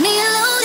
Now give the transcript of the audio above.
me alone.